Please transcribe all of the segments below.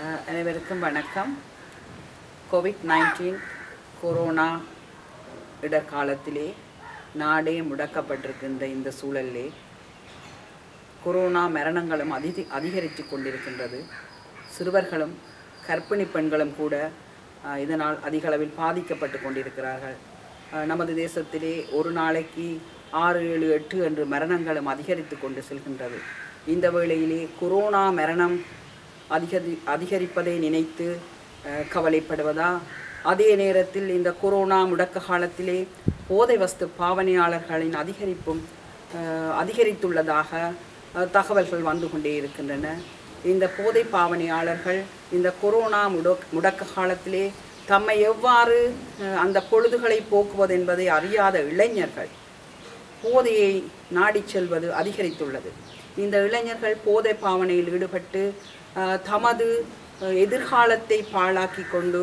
அனைவருக்கும் வணக்கம். Covid nineteen corona இடர்காலத்திலே நாடே முடக்கப்பட்டிருக்கின்ற இந்த சூழலிலே கொரோனா மரணங்களும் அதி அதிகரித்து கொண்டிருக்கின்றது. சிறுவர்களும் கர்ப்பிணி பெண்களும் கூட இதனால் அதிகளவில் பாதிக்கப்பட்டு கொண்டிருக்கிறார்கள். நமது தேசத்திலே ஒரு நாளைக்கு ஆறு ஏழு எட்டு என்று மரணங்களும் அதிகரித்து கொண்டு செல்கின்றது. இந்த வேளையிலே கொரோனா மரணம் அதிகரி அதிகரிப்பதை நினைத்து கவலைப்படுவதா? அதே நேரத்தில் இந்த கொரோனா முடக்க காலத்திலே போதை வஸ்து பாவனையாளர்களின் அதிகரிப்பும் அதிகரித்துள்ளதாக தகவல்கள் வந்து கொண்டே இருக்கின்றன. இந்த போதை பாவனையாளர்கள் இந்த கொரோனா முடக் முடக்க காலத்திலே தம்மை எவ்வாறு அந்த பொழுதுகளை போக்குவது என்பதை அறியாத இளைஞர்கள் போதையை நாடிச் செல்வது அதிகரித்துள்ளது. இந்த இளைஞர்கள் போதை பாவனையில் ஈடுபட்டு தமது எதிர்காலத்தை பாழாக்கி கொண்டு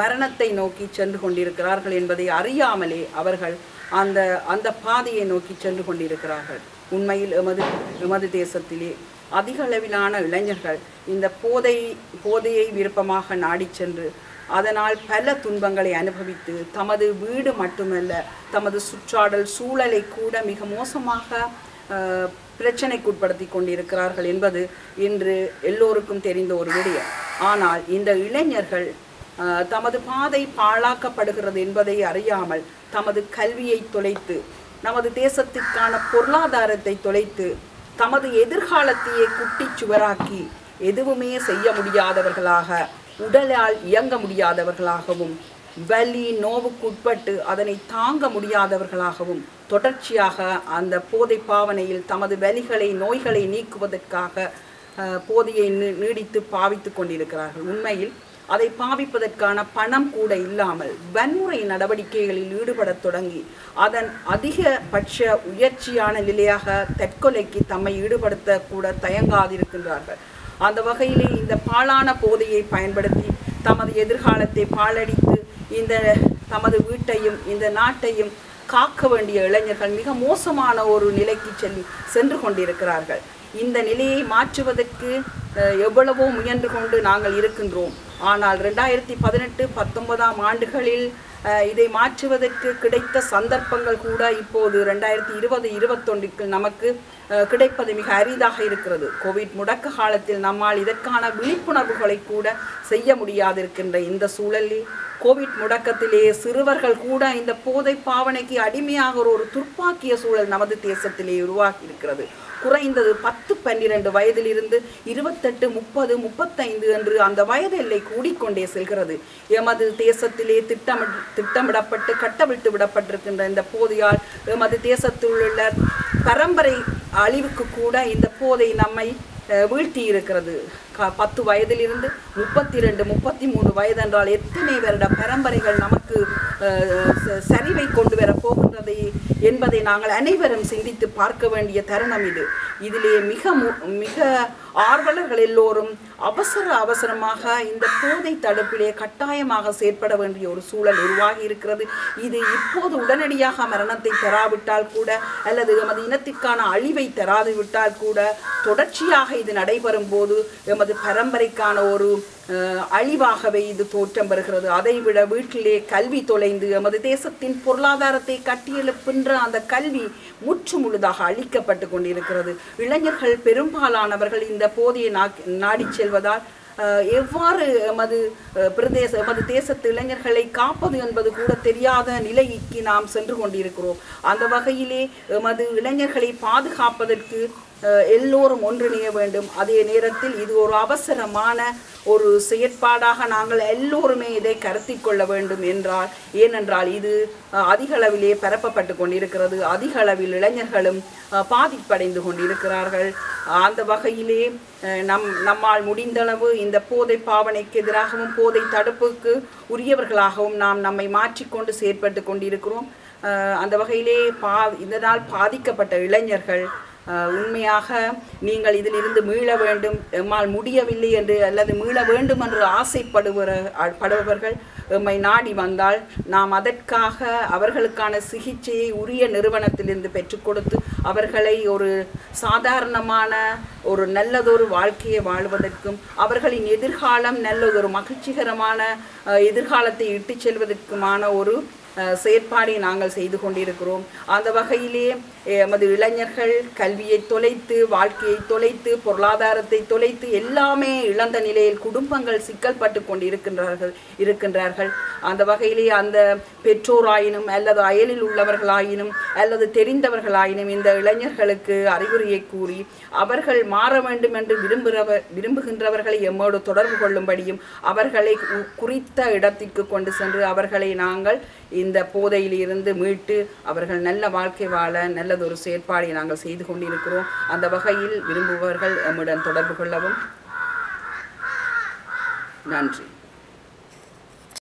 மரணத்தை நோக்கி சென்று கொண்டிருக்கிறார்கள் என்பதை அறியாமலே அவர்கள் அந்த அந்த பாதையை நோக்கி சென்று கொண்டிருக்கிறார்கள். உண்மையில் எமது எமது தேசத்திலே அதிக அளவிலான இளைஞர்கள் இந்த போதை போதையை விருப்பமாக நாடிச் சென்று அதனால் பல துன்பங்களை அனுபவித்து தமது வீடு மட்டுமல்ல தமது சுற்றாடல் சூழலை கூட மிக மோசமாக பிரச்சனைக்குட்படுத்தி கொண்டிருக்கிறார்கள் என்பது இன்று எல்லோருக்கும் தெரிந்த ஒரு விடயம். ஆனால் இந்த இளைஞர்கள் தமது பாதை பாழாக்கப்படுகிறது என்பதை அறியாமல் தமது கல்வியை தொலைத்து நமது தேசத்திற்கான பொருளாதாரத்தை தொலைத்து தமது எதிர்காலத்தையே குட்டிச் சுவராக்கி எதுவுமே செய்ய முடியாதவர்களாக உடலால் இயங்க முடியாதவர்களாகவும் வலி நோவுக்குட்பட்டு அதனை தாங்க முடியாதவர்களாகவும் தொடர்ச்சியாக அந்த போதை பாவனையில் தமது வலிகளை நோய்களை நீக்குவதற்காக அஹ், போதையை நீடித்து பாவித்து கொண்டிருக்கிறார்கள். உண்மையில் அதை பாவிப்பதற்கான பணம் கூட இல்லாமல் வன்முறை நடவடிக்கைகளில் ஈடுபடத் தொடங்கி அதன் அதிகபட்ச உயர்ச்சியான நிலையாக தற்கொலைக்கு தம்மை ஈடுபடுத்த கூட தயங்காதிருக்கின்றார்கள். அந்த வகையிலே இந்த பாழான போதையை பயன்படுத்தி தமது எதிர்காலத்தை பாழடித்து இந்த தமது வீட்டையும் இந்த நாட்டையும் காக்க வேண்டிய இளைஞர்கள் மிக மோசமான ஒரு நிலைக்கு செல்லி சென்று கொண்டிருக்கிறார்கள். இந்த நிலையை மாற்றுவதற்கு எவ்வளவோ முயன்று கொண்டு நாங்கள் இருக்கின்றோம். ஆனால் ரெண்டாயிரத்தி பதினெட்டு பத்தொன்பதாம் ஆண்டுகளில் இதை மாற்றுவதற்கு கிடைத்த சந்தர்ப்பங்கள் கூட இப்போது ரெண்டாயிரத்தி இருபது இருபத்தொன்றுக்கு நமக்கு கிடைப்பது மிக அரிதாக இருக்கிறது. கோவிட் முடக்க காலத்தில் நம்மால் இதற்கான விழிப்புணர்வுகளை கூட செய்ய முடியாதிருக்கின்ற இந்த சூழலில் கோவிட் முடக்கத்திலே சிறுவர்கள் கூட இந்த போதை பாவனைக்கு அடிமையாகிற ஒரு துர்ப்பாக்கிய சூழல் நமது தேசத்திலே உருவாகி இருக்கிறது குறைந்தது பத்து பன்னிரண்டு வயதிலிருந்து இருபத்தெட்டு முப்பது முப்பத்தைந்து என்று அந்த வயது எல்லை கூடிக்கொண்டே செல்கிறது. எமது தேசத்திலே திட்டமிட் திட்டமிடப்பட்டு கட்டவிழ்த்து விடப்பட்டிருக்கின்ற இந்த போதையால் எமது தேசத்தில் உள்ள பரம்பரை அழிவுக்கு கூட இந்த போதை நம்மை வீழ்த்தி இருக்கிறது. க பத்து வயதிலிருந்து முப்பத்தி ரெண்டு முப்பத்தி மூணு வயது என்றால் எத்தனை வருட பரம்பரைகள் நமக்கு ச- சரிவை கொண்டு வர போகின்றது என்பதை நாங்கள் அனைவரும் சிந்தித்து பார்க்க வேண்டிய தருணம் இது. இதிலே மிக மு- மிக ஆர்வலர்கள் எல்லோரும் அவசர அவசரமாக இந்த போதை தடுப்பிலே கட்டாயமாக செயற்பட வேண்டிய ஒரு சூழல் உருவாகி இருக்கிறது. இது இப்போது உடனடியாக மரணத்தை தராவிட்டால் கூட அல்லது எமது இனத்திற்கான அழிவை தராது விட்டால் கூட தொடர்ச்சியாக இது நடைபெறும் போது எமது பரம்பரைக்கான ஒரு அழிவாகவே இது தோற்றம் பெறுகிறது அதைவிட வீட்டிலே கல்வி தொலைந்து எமது தேசத்தின் பொருளாதாரத்தை கட்டியெழுப்புகின்ற அந்த கல்வி முற்று முழுதாக அழிக்கப்பட்டு கொண்டிருக்கிறது. இளைஞர்கள் பெரும்பாலானவர்கள் இந்த போதையை நா நாடி செல்வதால் எவ்வாறு எமது அஹ், பிரதேச எமது தேசத்து இளைஞர்களை காப்பது என்பது கூட தெரியாத நிலைக்கு நாம் சென்று கொண்டிருக்கிறோம். அந்த வகையிலே எமது இளைஞர்களை பாதுகாப்பதற்கு எல்லோரும் ஒன்றிணைய வேண்டும். அதே நேரத்தில் இது ஒரு அவசரமான ஒரு செயற்பாடாக நாங்கள் எல்லோருமே இதை கருத்தி கொள்ள வேண்டும் என்றால் ஏனென்றால் இது அதிகளவிலே அதிக அளவிலே பரப்பப்பட்டு கொண்டிருக்கிறது. அதிக அளவில் இளைஞர்களும் பாதிப்படைந்து கொண்டிருக்கிறார்கள். அந்த வகையிலே நம் நம்மால் முடிந்தளவு இந்த போதை பாவனைக்கு எதிராகவும் போதை தடுப்புக்கு உரியவர்களாகவும் நாம் நம்மை மாற்றிக்கொண்டு செயற்பட்டு கொண்டிருக்கிறோம். அந்த வகையிலே பா இதனால் பாதிக்கப்பட்ட இளைஞர்கள் உண்மையாக நீங்கள் இதிலிருந்து மீள வேண்டும். எம்மால் முடியவில்லை என்று அல்லது மீள வேண்டும் என்று ஆசைப்படுகிற படுபவர்கள் எம்மை நாடி வந்தால் நாம் அதற்காக அவர்களுக்கான சிகிச்சையை உரிய நிறுவனத்திலிருந்து பெற்றுக் கொடுத்து அவர்களை ஒரு சாதாரணமான ஒரு நல்லதொரு வாழ்க்கையை வாழ்வதற்கும் அவர்களின் எதிர்காலம் நல்லதொரு மகிழ்ச்சிகரமான எதிர்காலத்தை இட்டு செல்வதற்குமான ஒரு செயற்பாடை நாங்கள் செய்து கொண்டிருக்கிறோம். அந்த வகையிலே எமது இளைஞர்கள் கல்வியை தொலைத்து வாழ்க்கையை தொலைத்து பொருளாதாரத்தை தொலைத்து எல்லாமே இழந்த நிலையில் குடும்பங்கள் சிக்கல்பட்டு கொண்டிருக்கின்றார்கள் இருக்கின்றார்கள். அந்த வகையிலே அந்த பெற்றோராயினும் அல்லது அயலில் உள்ளவர்களாயினும் அல்லது தெரிந்தவர்களாயினும் இந்த இளைஞர்களுக்கு அறிகுறியை கூறி அவர்கள் மாற வேண்டும் என்று விரும்புகிறவர் விரும்புகின்றவர்களை எம்மோடு தொடர்பு கொள்ளும்படியும் அவர்களை குறித்த இடத்திற்கு கொண்டு சென்று அவர்களை நாங்கள் இந்த போதையில் இருந்து மீட்டு அவர்கள் நல்ல வாழ்க்கை வாழ நல்லதொரு செயற்பாடை நாங்கள் செய்து கொண்டிருக்கிறோம். அந்த வகையில் விரும்புபவர்கள் எம்முடன் தொடர்பு கொள்ளவும். நன்றி.